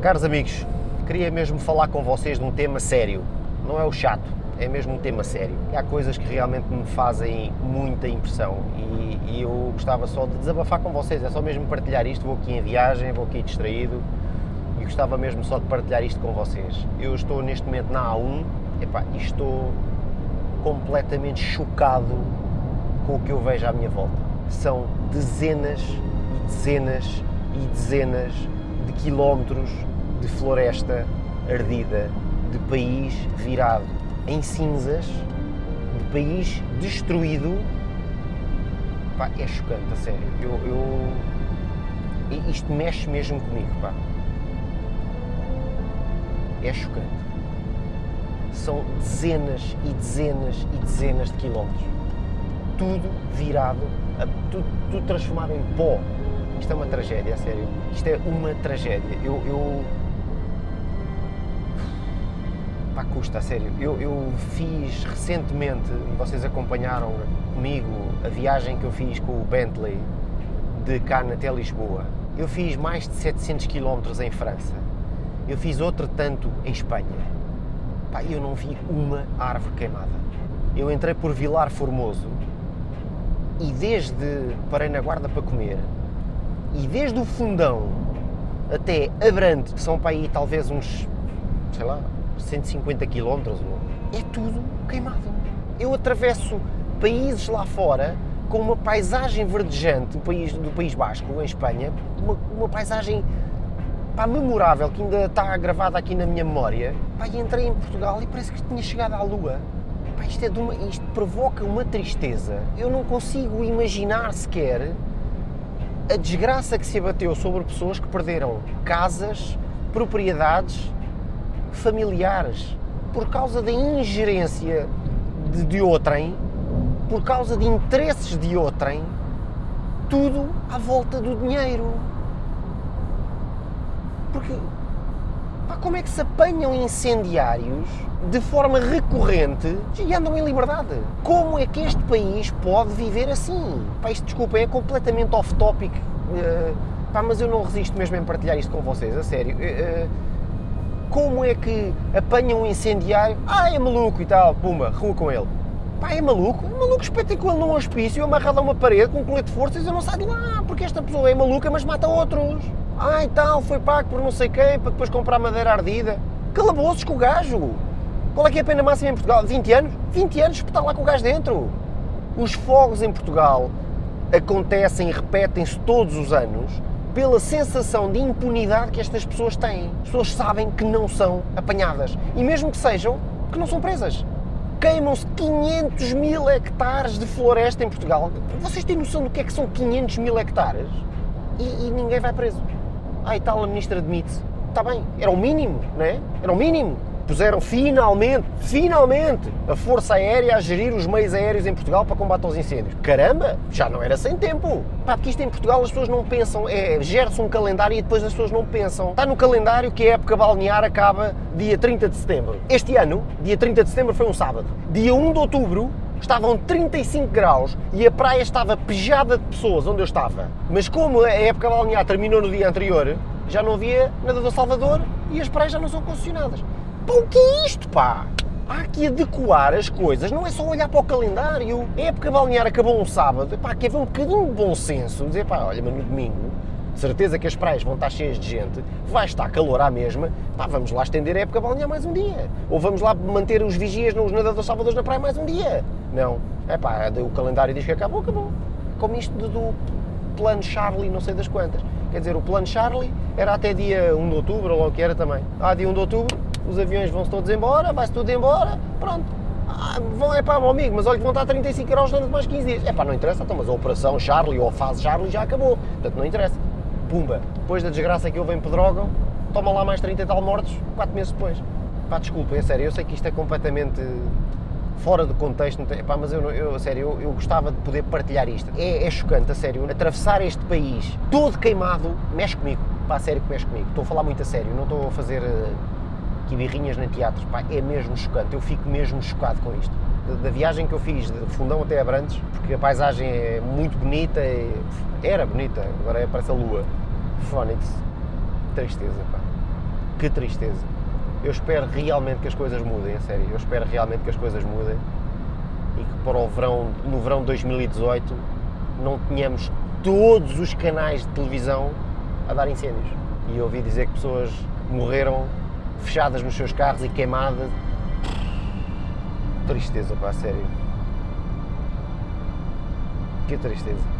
Caros amigos, queria mesmo falar com vocês de um tema sério. Não é o chato, é mesmo um tema sério. E há coisas que realmente me fazem muita impressão e, e, eu gostava só de desabafar com vocês. É só mesmo partilhar isto. Vou aqui em viagem, vou aqui distraído e gostava mesmo só de partilhar isto com vocês. Eu estou neste momento na A1 epá, e estou completamente chocado com o que eu vejo à minha volta. São dezenas e dezenas e dezenas de quilómetros de floresta ardida, de país virado em cinzas, de país destruído. Pá, é chocante, a sério. Eu, eu, isto mexe mesmo comigo, pá. É chocante. São dezenas e dezenas e dezenas de quilómetros. Tudo virado, tudo, tudo transformado em pó. Isto é uma tragédia, a sério. Isto é uma tragédia. Eu, eu pá, custa, a sério. Eu, eu fiz recentemente, e vocês acompanharam comigo, a viagem que eu fiz com o Bentley de Cannes até Lisboa. Eu fiz mais de 700 km em França. Eu fiz outro tanto em Espanha. Pá, eu não vi uma árvore queimada. Eu entrei por Vilar Formoso e desde parei na guarda para comer e desde o fundão até Abrante, que são para aí talvez uns, sei lá, 150 km, é tudo queimado. Eu atravesso países lá fora com uma paisagem verdejante do país, do país Basco, em Espanha, uma, uma paisagem pá, memorável que ainda está gravada aqui na minha memória. Pá, entrei em Portugal e parece que tinha chegado à Lua. Pá, isto, é uma, isto provoca uma tristeza. Eu não consigo imaginar sequer a desgraça que se abateu sobre pessoas que perderam casas, propriedades, familiares, por causa da ingerência de, de outrem, por causa de interesses de outrem, tudo à volta do dinheiro. Porque, pá, como é que se apanham incendiários de forma recorrente e andam em liberdade? Como é que este país pode viver assim? Pá, isto, desculpa, é completamente off-topic, uh, pá, mas eu não resisto mesmo em partilhar isto com vocês, a sério. Uh, como é que apanham um incendiário? Ah, é maluco e tal, pumba, rua com ele. Pá, é maluco? É maluco, espeta com ele num hospício, amarrado a uma parede com um colete de forças e eu não saio de lá, porque esta pessoa é maluca, mas mata outros. Ah, e tal, foi pago por não sei quem, para depois comprar madeira ardida. Calabouços com o gajo. Qual é que é a pena máxima em Portugal? 20 anos? 20 anos espetar lá com o gajo dentro. Os fogos em Portugal acontecem e repetem-se todos os anos pela sensação de impunidade que estas pessoas têm. As pessoas sabem que não são apanhadas e mesmo que sejam, que não são presas. Queimam-se 500 mil hectares de floresta em Portugal. Vocês têm noção do que é que são 500 mil hectares? E, e ninguém vai preso. Ah, e tal, a ministra demite-se. Está bem, era o mínimo, não é? Era o mínimo puseram finalmente, finalmente, a Força Aérea a gerir os meios aéreos em Portugal para combate aos incêndios. Caramba, já não era sem tempo. Pá, porque isto em Portugal as pessoas não pensam, é, gera-se um calendário e depois as pessoas não pensam. Está no calendário que a época balnear acaba dia 30 de setembro. Este ano, dia 30 de setembro foi um sábado. Dia 1 de outubro, estavam 35 graus e a praia estava pejada de pessoas onde eu estava. Mas como a época balnear terminou no dia anterior, já não havia nada do Salvador e as praias já não são concessionadas. Pá, o que é isto, pá? Há que adequar as coisas, não é só olhar para o calendário. A época balnear acabou um sábado, pá, quer ver um bocadinho de bom senso, dizer, pá, olha, mas no domingo, certeza que as praias vão estar cheias de gente, vai estar calor à mesma, pá, vamos lá estender a época balnear mais um dia. Ou vamos lá manter os vigias, os nadadores salvadores na praia mais um dia. Não, é pá, o calendário diz que acabou, acabou. Como isto do plano Charlie, não sei das quantas. Quer dizer, o plano Charlie era até dia 1 de outubro, ou o que era também. Ah, dia 1 de outubro, os aviões vão-se todos embora, vai-se tudo embora, pronto. Ah, vão, é pá, meu amigo, mas olha que vão estar 35 euros durante mais 15 dias. É pá, não interessa, então, mas a operação Charlie ou a fase Charlie já acabou, portanto não interessa. Pumba, depois da desgraça que houve em Pedrógão, toma lá mais 30 e tal mortos, 4 meses depois. Pá, desculpa, é sério, eu sei que isto é completamente fora do contexto, epá, mas eu, eu, sério, eu, eu, gostava de poder partilhar isto. É, é, chocante, a sério, atravessar este país todo queimado, mexe comigo, pá, a sério que mexe comigo. Estou a falar muito a sério, não estou a fazer uh, aqui birrinhas nem teatros, pá, é mesmo chocante, eu fico mesmo chocado com isto. Da, da viagem que eu fiz de Fundão até Abrantes, porque a paisagem é muito bonita, era bonita, agora é, parece a lua. Fónix, tristeza, pá. Que tristeza. Eu espero realmente que as coisas mudem, a sério. Eu espero realmente que as coisas mudem e que para o verão, no verão de 2018 não tenhamos todos os canais de televisão a dar incêndios. E eu ouvi dizer que pessoas morreram fechadas nos seus carros e queimadas. Tristeza, pá, sério. Que tristeza.